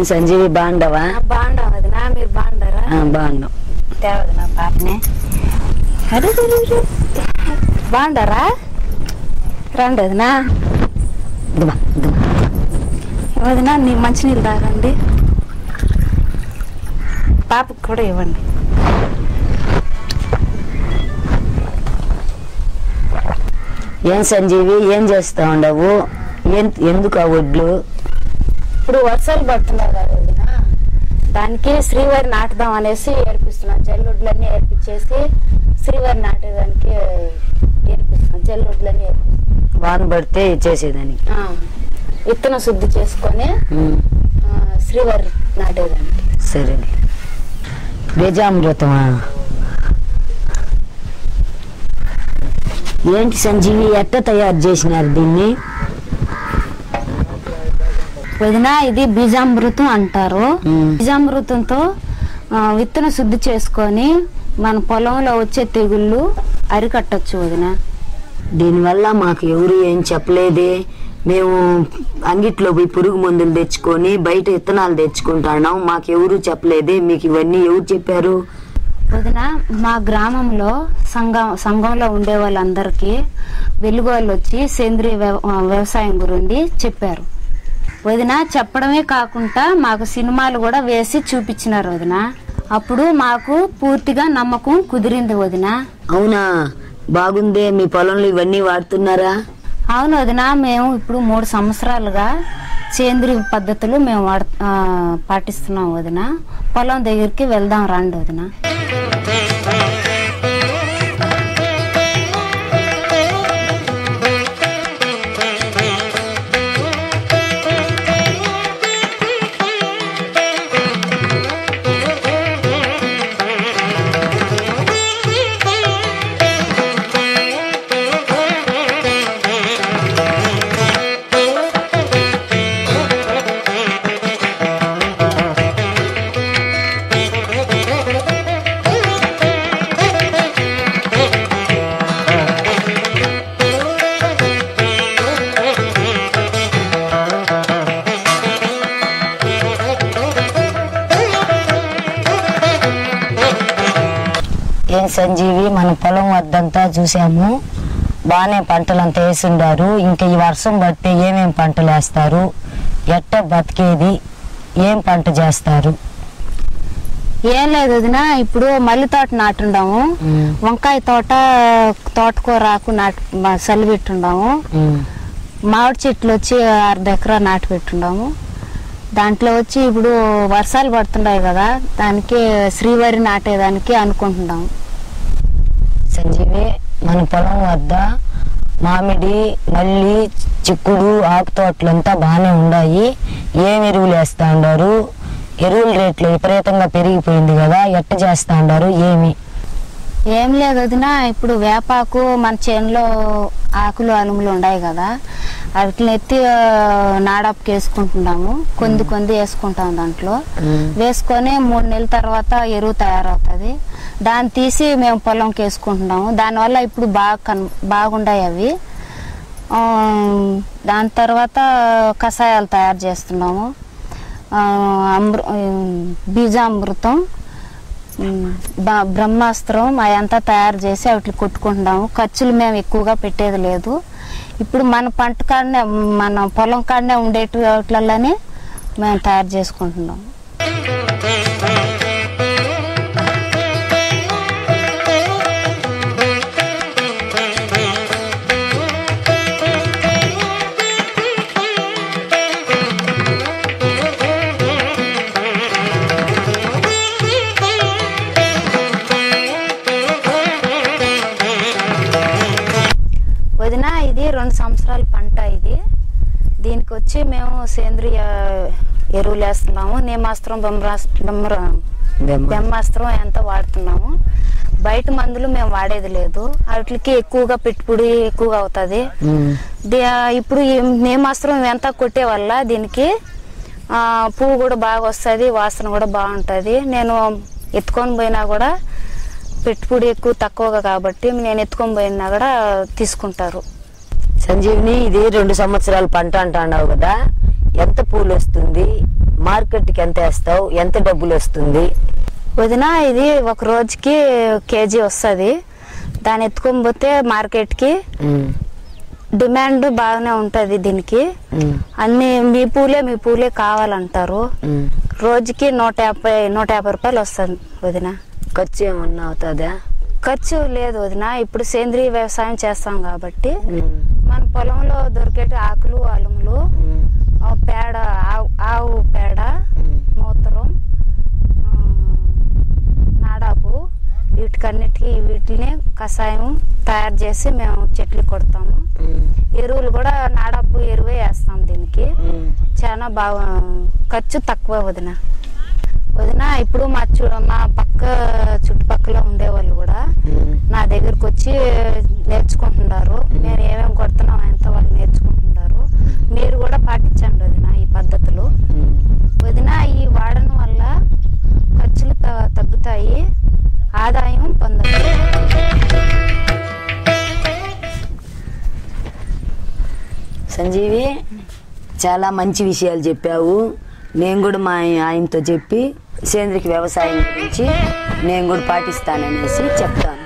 ఏం సంజీవి బాగుండవా బాగుండవు వదినా మీరు బాగుండారా బాగున్నాం తేవదు నా పాపని అరే. బాగుండారా రండి వదినా. నీ మంచినీళ్ళు తాగండి. పాపకు కూడా ఇవ్వండి. ఏం సంజీవి ఏం చేస్తా ఉండవు? ఎందుకు ఆ వడ్లు? ఇప్పుడు వర్షాలు పడుతున్నాయి కదా వదినా దానికి శ్రీవారి నాటుదాం అనేసి ఏర్పిస్తున్నాం. జల్లుడ్లన్నీ ఏర్పించేసి శ్రీవారి నాటేదానికి ఏర్పిస్తున్నాం. జల్లుడ్లన్నీ వాన పడితే చేసేదానికి. విత్తనం శుద్ధి చేసుకొని శ్రీవారి నాటేదానికి. సరే బీజామృతమా? ఏంటి సంజీవి ఎట్ట తయారు చేసినారు దీన్ని? వదిన ఇది బీజామృతం అంటారు. బీజామృతంతో విత్తన శుద్ధి చేసుకొని మన పొలంలో వచ్చే తెగుళ్ళు అరికట్టచ్చు వదిన. దీనివల్ల మాకు ఎవరు ఏం చెప్పలేదే. మేము అంగిట్లో పోయి పురుగు మందులు తెచ్చుకొని బయట విత్తనాలు తెచ్చుకుంటున్నాం. మాకు ఎవరు చెప్పలేదే. మీకు ఇవన్నీ ఎవరు చెప్పారు? వదిన మా గ్రామంలో సంఘం సంఘంలో ఉండే వాళ్ళందరికీ వెలుగు వాళ్ళు వచ్చి సేంద్రియ వ్యవసాయం గురించి చెప్పారు. వదిన చెప్పడమే కాకుండా మాకు సినిమాలు కూడా వేసి చూపించినారు వదిన. అప్పుడు మాకు పూర్తిగా నమ్మకం కుదిరింది వదిన. అవునా? బాగుందే మీ పొలంలో ఇవన్నీ వాడుతున్నారా? అవును వదిన మేము ఇప్పుడు మూడు సంవత్సరాలుగా సేంద్రియ పద్ధతులు మేము పాటిస్తున్నాం వదిన. పొలం దగ్గరికి వెళ్దాం రండి వదిన. ఏం సంజీవి మన పొలం వద్దంతా చూసాము. బాగానే పంటలంతా వేసిండారు. ఇంకా ఈ వర్షం పడితే ఏమేం పంటలు వేస్తారు? ఎట్ట బతికేది? ఏం పంట చేస్తారు? ఏం లేదు వదిన ఇప్పుడు మల్లి తోట నాటుండాము. వంకాయ తోట తోటకూర ఆకు నాటు చల్లి పెట్టుండాము. మామిడి చెట్లు వచ్చి అర్ధ ఎకరా నాటు పెట్టుండాము. దాంట్లో వచ్చి ఇప్పుడు వర్షాలు పడుతున్నాయి కదా దానికి శ్రీవారి నాటేదానికి అనుకుంటున్నాము. సంజీవి మన పొలం వద్ద మామిడి మల్లి చిక్కుడు ఆకు తోటలంతా బాగానే ఉన్నాయి ఏం ఎరువులు వేస్తా ఉండారు ఎరువుల రేట్లు విపరీతంగా పెరిగిపోయింది కదా ఎట్ట చేస్తా ఉండారు ఏమి? ఏం లేదు వదిన ఇప్పుడు వేపాకు మన చేనులో ఆకులు అనుములు ఉన్నాయి కదా. వాటిని ఎత్తి ఆ, నాడాపుకి వేసుకుంటున్నాము. కొంది కొంది వేసుకుంటాం దాంట్లో. వేసుకొని మూడు నెలల తర్వాత ఎరువు తయారవుతుంది. దాన్ని తీసి మేము పొలంకి వేసుకుంటున్నాము. దానివల్ల ఇప్పుడు బాగా కన్ బాగుండాయి అవి. దాని తర్వాత కషాయాలు తయారు చేస్తున్నాము. అమృ బీజామృతం. బ్రహ్మాస్త్రం అదంతా తయారు చేసి వాటిని కొట్టుకుంటున్నాము. ఖర్చులు మేము ఎక్కువగా పెట్టేది లేదు. ఇప్పుడు మన పంట కాడనే మన పొలం కాడనే ఉండేటి వాటిలలోనే మేము తయారు చేసుకుంటున్నాము. దీనికి వచ్చి మేము సేంద్రియ ఎరువులు వేస్తున్నాము నేమాస్త్రం బ్రహ్మాస్త్రం ఎంత వాడుతున్నాము. బయట మందులు మేము వాడేది లేదు. వాటికి ఎక్కువగా పెట్టుబడి ఎక్కువగా అవుతుంది. ఇప్పుడు నేమాస్త్రం ఎంత కొట్టే వల్ల దీనికి ఆ, పువ్వు కూడా బాగా వస్తుంది వాసన కూడా బాగుంటుంది. నేను ఎత్తుకొని పోయినా కూడా పెట్టుబడి ఎక్కువ తక్కువగా కాబట్టి నేను ఎత్తుకొని పోయినా కూడా తీసుకుంటారు. సంజీవిని ఇది రెండు సంవత్సరాల పంట అంటున్నావు కదా. ఎంత పూలు వస్తుంది? మార్కెట్కి ఎంత వేస్తావు? ఎంత డబ్బులు వస్తుంది? వదిన ఇది ఒక రోజుకి కేజీ వస్తుంది. దాన్ని ఎత్తుకొని పోతే మార్కెట్కి డిమాండ్ బాగానే ఉంటుంది దీనికి. అన్ని మీ పూలే మీ పూలే కావాలంటారు. రోజుకి నూట యాభై నూట యాభై రూపాయలు వస్తుంది వదిన. ఖర్చు ఏమన్నా అవుతుందా? ఖర్చు లేదు వదిన. ఇప్పుడు సేంద్రీయ వ్యవసాయం చేస్తాం కాబట్టి. మన పొలంలో దొరికే ఆకులు అలుములు పేడ ఆవు ఆవు పేడ. మూత్రం నాడాపు వీటికన్నిటికీ వీటిని కషాయం తయారు చేసి మేము చెట్లు కొడతాము. ఎరువులు కూడా నాడాపు ఎరువే వేస్తాం దీనికి. చాలా బాగా ఖర్చు తక్కువ వదిన. వదిన ఇప్పుడు మా చు మా పక్క చుట్టుపక్కల ఉండేవాళ్ళు కూడా. నా దగ్గరకు వచ్చి నేర్చుకుంటున్నారు నేను ఏమేమి కొడుతున్నాం ఎంత వాళ్ళు నేర్చుకుంటున్నారు. మీరు కూడా పాటించండి వదిన ఈ పద్ధతులు. వదిన ఈ వాడడం వల్ల ఖర్చులు త- తగ్గుతాయి. ఆదాయం పొందవచ్చు సంజీవి చాలా మంచి విషయాలు చెప్పావు. నేను కూడా మా ఆయనతో చెప్పి సేంద్రియ వ్యవసాయం గురించి నేను కూడా పాటిస్తాననేసి చెప్తాను.